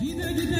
Gide gide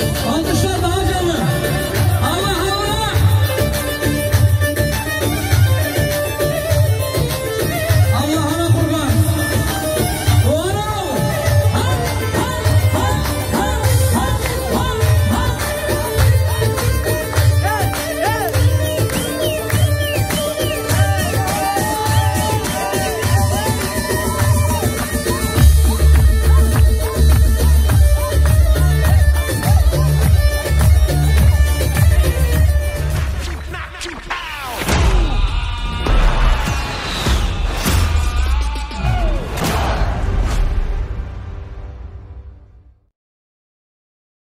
On the